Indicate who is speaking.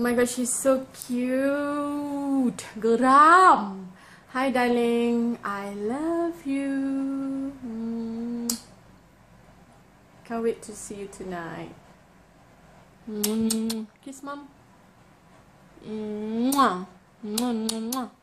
Speaker 1: Oh my gosh, she's so cute. Gram. Hi, darling. I love you. Hmm. Can't wait to see you tonight. Hmm. Kiss mom. Mwah. Mwah, mwah, mwah.